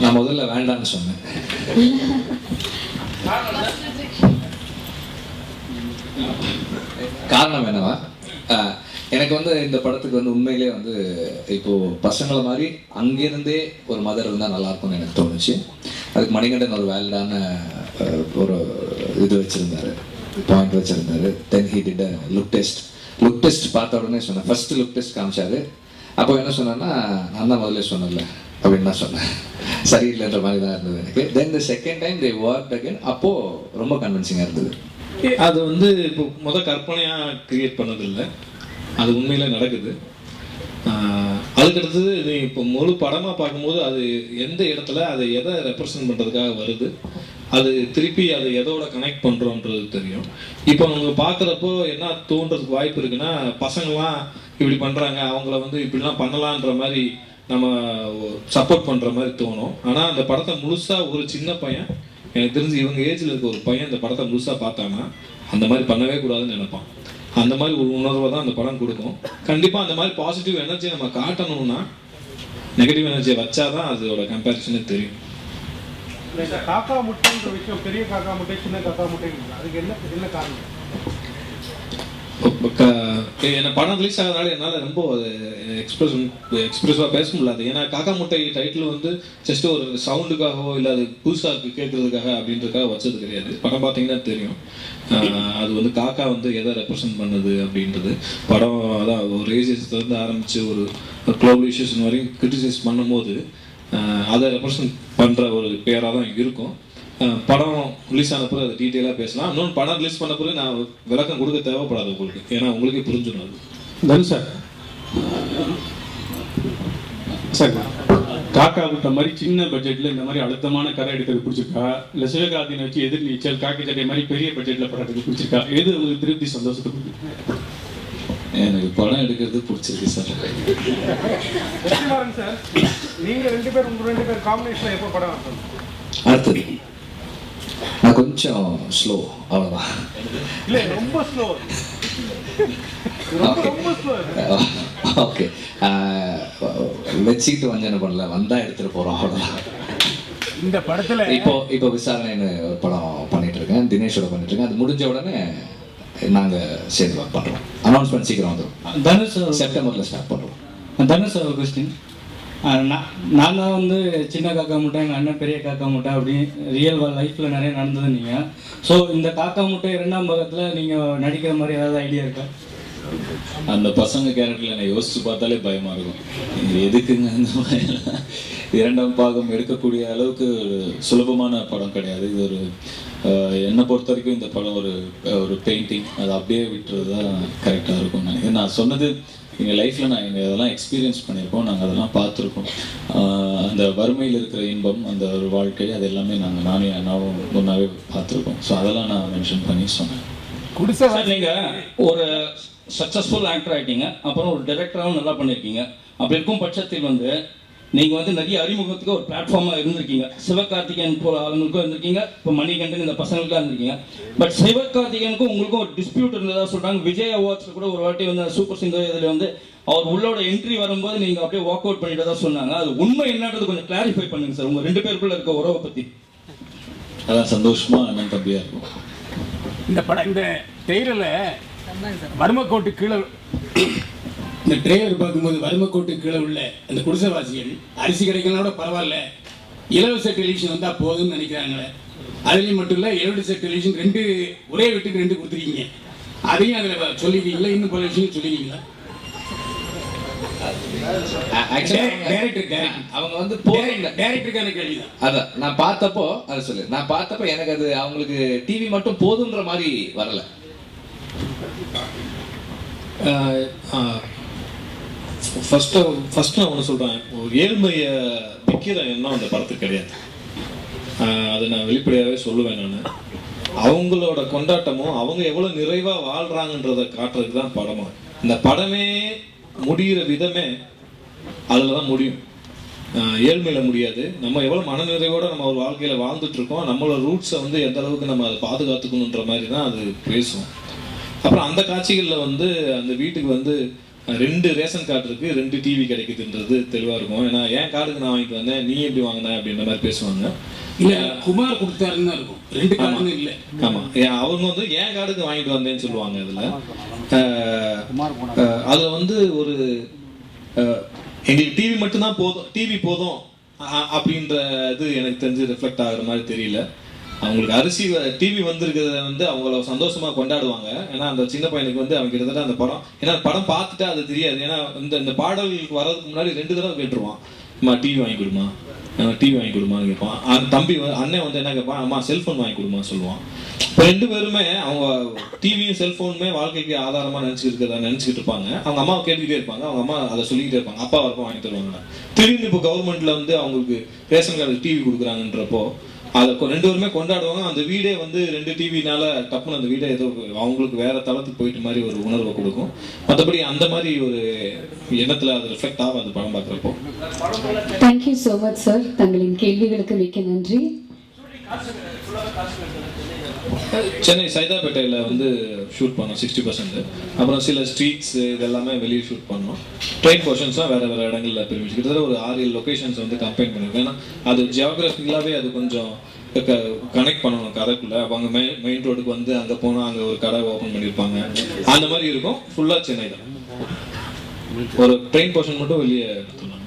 நான் முதல்ல வேண்டாம்னு சொன்னேன். காரணம் என்னவா? ஆஹ், எனக்கு வந்து இந்த படத்துக்கு வந்து உண்மையிலே வந்து இப்போ பசங்களை மாதிரி அங்கிருந்தே ஒரு மதர் இருந்தால் நல்லா இருக்கும்னு எனக்கு தோணுச்சு. அதுக்கு மணிகண்டன் ஒரு வேலிடான ஒரு இது வச்சிருந்தாரு. பாயிண்ட் வச்சிருந்தாரு. Then he did look test look test பார்த்த உடனே சொன்னேன். ஃபர்ஸ்ட் லுக் டெஸ்ட் காமிச்சாரு. அப்போ என்ன சொன்னேன்னா நான் தான் முதல்ல சொன்னேன்ல அப்படின்னு நான் சொன்னேன். சரியில்லைன்ற மாதிரி தான் இருந்தது எனக்கு. Then the second time they work again அப்போது ரொம்ப கன்வின்சிங்காக இருந்தது. அது வந்து இப்போ முத கற்பனையாக கிரியேட் பண்ணதில்லை. அது உண்மையில் நடக்குது. அதுக்கடுத்தது அதுக்கு அடுத்தது நீ இப்போ முழு படமாக பார்க்கும்போது அது எந்த இடத்துல அதை எதை ரெப்ரசன்ட் பண்ணுறதுக்காக வருது அது திருப்பி அதை எதோட கனெக்ட் பண்ணுறோன்றது தெரியும். இப்போ அவங்க பார்க்குறப்போ என்ன தோன்றதுக்கு வாய்ப்பு இருக்குன்னா பசங்களாம் இப்படி பண்ணுறாங்க அவங்கள வந்து இப்படிலாம் பண்ணலான்ற மாதிரி நம்ம சப்போர்ட் பண்ணுற மாதிரி தோணும். ஆனால் அந்த படத்தை முழுசாக ஒரு சின்ன பையன் எனக்கு தெரிஞ்சு இவங்க ஏஜில் இருக்க ஒரு பையன் அந்த படத்தை முழுசாக பார்த்தானா அந்த மாதிரி பண்ணவே கூடாதுன்னு நினைப்பான். அந்த மாதிரி ஒரு உணர்வை தான் அந்த படம் கொடுக்கும். கண்டிப்பாக அந்த மாதிரி பாசிட்டிவ் எனர்ஜி நம்ம காட்டணும்னா நெகட்டிவ் எனர்ஜியை வச்சாதான் அதோட கம்பேரிசனே தெரியும். காக்கா முட்டைன்ற விஷயம் பெரிய காக்கா முட்டை சின்ன காக்கா முட்டை அதுக்கு என்ன என்ன காரணம்? என்ன படம் ரிலீஸ் ஆகிறதுனால என்னால் ரொம்ப எக்ஸ்பிரஸ் எக்ஸ்பிரஸாக பேச முடியாது. ஏன்னா காக்கா முட்டை டைட்டில் வந்து ஜஸ்ட் ஒரு சவுண்டுக்காகவோ இல்லை அது புதுசாக கேட்கறதுக்காக அப்படின்றதுக்காக வச்சது கிடையாது. படம் பார்த்தீங்கன்னா தெரியும். அது வந்து காக்கா வந்து எதை ரெப்ரசன்ட் பண்ணுது அப்படின்றது. படம் அதான் ஒரு ரேசியஸ்லேருந்து ஆரம்பித்து ஒரு குளோபல் இஷ்யூஸ் வரையும் கிரிட்டிசைஸ் பண்ணும்போது அதை ரெப்ரசன்ட் பண்ணுற ஒரு பேராக தான் இருக்கும். படம் ரிலீஸ் ஆன பிறகு அதை டீட்டெயிலாக பேசலாம். இன்னொன்று படம் ரிலீஸ் பண்ண பிறகு நான் விளக்கம் கொடுக்க தேவைப்படாது உங்களுக்கு. ஏன்னா உங்களுக்கே புரிஞ்சிடும் அது. தனு சார். சார் காக்கா விட்ட மாதிரி சின்ன பட்ஜெட்ல இந்த மாதிரி அழுத்தமான கதை எடுக்கிறது பிடிச்சிருக்கா? இல்ல சிவகார்த்தினை வச்சு எதிர் நீச்சல் காக்கி சட்டை மாதிரி பெரிய பட்ஜெட்ல படத்துக்கு பிடிச்சிருக்கா? எது உங்களுக்கு திருப்தி சந்தோஷத்தை கொடுக்குது? எனக்கு படம் எடுக்கிறது பிடிச்சிருக்கு சார். சார். நீங்க ரெண்டு பேர் உங்க ரெண்டு பேர் காம்பினேஷன் எப்போ படம் அடுத்தது. நான் கொஞ்சம் ஸ்லோ அவ்வளோதான் இல்ல ரொம்ப ஸ்லோ ஓகே வச்சுக்கிட்டு வஞ்சனை பண்ணல? வந்தா எடுத்துட்டு போறோம். அவ்வளோதான் இந்த படத்துல இப்போ இப்போ விசாரணைன்னு ஒரு படம் பண்ணிட்டு இருக்கேன் தினேஷோட பண்ணிட்டு இருக்கேன் அது முடிஞ்ச உடனே நாங்க சேர்ந்து ஒர்க் பண்றோம். அனௌன்ஸ்மெண்ட் சீக்கிரம் வந்துடும் தனுஷ் செப்டம்பர்ல ஸ்டார்ட் பண்றோம். தனுஷ் ஒரு கொஸ்டின் நான் வந்து சின்ன காக்கா முட்டை எங்கள் அண்ணன் பெரிய காக்கா முட்டை அப்படின்னு ரியல் லைஃப்பில் நிறைய நடந்தது நீங்கள் ஸோ இந்த காக்கா முட்டை இரண்டாம் பாகத்தில் நீங்கள் நடிக்கிற மாதிரி ஏதாவது ஐடியா இருக்கா? அந்த பசங்க கேரக்டர்ல என்னை யோசிச்சு பார்த்தாலே பயமா இருக்கும். எதுக்குங்க அந்த மாதிரி இரண்டாம் பாகம் எடுக்கக்கூடிய அளவுக்கு சுலபமான படம் கிடையாது. இது ஒரு என்னை பொறுத்த வரைக்கும் இந்த படம் ஒரு ஒரு பெயிண்டிங் அதை அப்படியே விட்டுறது தான் கரெக்டாக இருக்கும் நினைக்கிறேன். நான் சொன்னது எங்கள் லைஃப்பில் நான் எங்கள் இதெல்லாம் எக்ஸ்பீரியன்ஸ் பண்ணியிருக்கோம் நாங்கள் அதெல்லாம் பார்த்துருக்கோம். அந்த வறுமையில் இருக்கிற இன்பம் அந்த ஒரு வாழ்க்கை அது எல்லாமே நாங்கள் நானே அண்ணாவும் ஒன்றாவே பார்த்துருக்கோம். ஸோ அதெல்லாம் நான் மென்ஷன் பண்ணி சொன்னேன். சார் நீங்கள் ஒரு சக்ஸஸ்ஃபுல் ஆக்டர் ஆயிட்டீங்க அப்புறம் ஒரு டைரக்டராகவும் நல்லா பண்ணியிருக்கீங்க அப்படி இருக்கும் பட்சத்தில் வந்து நீங்கள் வந்து நிறைய அறிமுகத்துக்கு ஒரு பிளாட்ஃபார்மாக இருந்திருக்கீங்க. சிவகார்த்திகேயன் போல ஆளுங்களுக்கும் இருந்திருக்கீங்க. இப்போ மணிகண்டன் இந்த பசங்களுக்கும் இருந்திருக்கீங்க. பட் சிவகார்த்திகேயனுக்கும் உங்களுக்கும் ஒரு டிஸ்பியூட் இருந்ததா சொல்கிறாங்க விஜய் அவார்ட்ஸில் கூட ஒரு வாட்டி வந்து சூப்பர் சிங்கர் இதில் வந்து அவர் உள்ளோட என்ட்ரி வரும்போது நீங்கள் அப்படியே வாக் அவுட் பண்ணிட்டதா சொன்னாங்க. அது உண்மை என்னன்றது கொஞ்சம் கிளாரிஃபை பண்ணுங்க சார். உங்கள் ரெண்டு பேருக்குள்ள இருக்க உறவை பற்றி அதான் சந்தோஷமா அண்ணன் தம்பியாக இருக்கும். இந்த படம் இந்த ட்ரெயிலரில் வறுமக்கோட்டு கீழே இந்த ட்ரெய்லர் பார்க்கும்போது வறுமைக்கோட்டு கீழே உள்ள அந்த குடிசைவாசிகள் அரிசி கிடைக்கலாம் கூட பரவாயில்ல. இலவச டெலிவிஷன் வந்தால் போதும்னு நினைக்கிறாங்களே. அதுலேயும் மட்டும் இல்லை இலவச டெலிவிஷன் ரெண்டு ஒரே வீட்டுக்கு ரெண்டு கொடுத்துருக்கீங்க. அதையும் அதில் சொல்லிருக்கீங்களா? இன்னும் பல விஷயம் சொல்லிருக்கீங்களா? அவங்க வந்து டைரக்டருக்கான கேள்விதான். அதான் நான் பார்த்தப்போ அதை சொல்லு. நான் பார்த்தப்போ எனக்கு அது அவங்களுக்கு டிவி மட்டும் போதுன்ற மாதிரி வரல. ஃபர்ஸ்ட் ஃபர்ஸ்ட் நான் ஒன்று சொல்கிறேன் ஏழ்மையை விற்கிற எண்ணம் அந்த படத்துக்கு கிடையாது. அதை நான் வெளிப்படையாகவே சொல்லுவேன் நான். அவங்களோட கொண்டாட்டமும் அவங்க எவ்வளோ நிறைவாக வாழ்கிறாங்கன்றதை காட்டுறதுக்கு தான் படமாக இந்த படமே முடிகிற விதமே அதில் தான் முடியும். ஏழ்மையில் முடியாது. நம்ம எவ்வளோ மனநிறைவோடு நம்ம ஒரு வாழ்க்கையில் வாழ்ந்துட்டுருக்கோம் நம்மளோட ரூட்ஸை வந்து எந்த அளவுக்கு நம்ம அதை பாதுகாத்துக்கணுன்ற மாதிரி தான் அது பேசும். அப்புறம் அந்த காட்சிகளில் வந்து அந்த வீட்டுக்கு வந்து ரெண்டு ரேஷன் கார்டு இருக்கு ரெண்டு டிவி கிடைக்குதுன்றது தெளிவாக இருக்கும். ஏன்னா என் கார்டுக்கு நான் வாங்கிட்டு வந்தேன் நீ எப்படி வாங்கின அப்படின்ற மாதிரி பேசுவாங்க. இல்ல குமார் கொடுத்தாருன்னு தான் இருக்கும். ரெண்டு காரணம் இல்ல. ஆமா. ஏன் அவங்க வந்து என் கார்டுக்கு வாங்கிட்டு வந்தேன்னு சொல்லுவாங்க இதுல. அதுல வந்து ஒரு எங்களுக்கு டிவி மட்டும்தான் போதும் டிவி போதும் அப்படின்ற இது எனக்கு தெரிஞ்சு ரிஃப்ளெக்ட் ஆகுற மாதிரி தெரியல. அவங்களுக்கு அரிசி டிவி வந்திருக்கிறத வந்து அவங்கள சந்தோஷமா கொண்டாடுவாங்க. ஏன்னா அந்த சின்ன பையனுக்கு வந்து அவன் கிட்டத்தட்ட அந்த படம் ஏன்னா படம் பார்த்துட்டா அது தெரியாது. ஏன்னா இந்த இந்த பாடல்களுக்கு வர்றதுக்கு முன்னாடி ரெண்டு தடவை கேட்டுருவான். அம்மா டிவி வாங்கி கொடுமா. டிவி வாங்கி கொடுமான்னு கேட்பான். அந்த தம்பி அண்ணன் வந்து என்ன கேட்பான்? அம்மா செல்போன் வாங்கி கொடுமா சொல்லுவான். இப்போ ரெண்டு பேருமே அவங்க டிவியும் செல்போனுமே வாழ்க்கைக்கு ஆதாரமா நினைச்சிட்டு இருக்கிறத நினைச்சிட்டு இருப்பாங்க. அவங்க அம்மாவை கேட்டுக்கிட்டே இருப்பாங்க. அவங்க அம்மா அதை சொல்லிக்கிட்டே இருப்பாங்க. அப்பா வரப்போ வாங்கி தருவாங்க திடீர்னு இப்போ கவர்மெண்ட்ல வந்து அவங்களுக்கு ரேஷன் கார்டு டிவி கொடுக்குறாங்கன்றப்போ அதை ரெண்டு பேருமே கொண்டாடுவாங்க. அந்த வீடே வந்து ரெண்டு டிவினால டப்புன்னு அந்த வீடே ஏதோ அவங்களுக்கு வேற தளத்துக்கு போயிட்டு மாதிரி ஒரு உணர்வை கொடுக்கும். மற்றபடி அந்த மாதிரி ஒரு எண்ணத்துல அது ரிஃப்ளெக்ட் ஆகாது படம் பார்க்குறப்போ. தேங்க்யூ ஸோ மச் சார் தங்களின் கேள்விகளுக்கு மிக்க நன்றி. சென்னை சைதாப்பேட்டையில் வந்து ஷூட் பண்ணோம் சிக்ஸ்டி பர்சன்ட் அப்புறம் சில ஸ்ட்ரீட்ஸ் இதெல்லாமே வெளியே ஷூட் பண்ணோம். ட்ரெயின் போர்ஷன்ஸும் வேறு வேறு இடங்களில் பிரிமிச்சு கிட்டத்தட்ட ஒரு ஆறு ஏழு லொக்கேஷன்ஸ் வந்து கம்பைன் பண்ணியிருக்கோம் ஏன்னா அது ஜியோகிராஃபிக்கலாகவே அது கொஞ்சம் கனெக்ட் பண்ணணும் கதைக்குள்ள அப்போ அங்கே மெயின் மெயின் ரோடுக்கு வந்து அங்கே போனால் அங்கே ஒரு கடை ஓப்பன் பண்ணியிருப்பாங்க அந்த மாதிரி இருக்கும். ஃபுல்லாக சென்னை தான். ஒரு ட்ரெயின் போர்ஷன் மட்டும் வெளியே எடுத்துடலாம்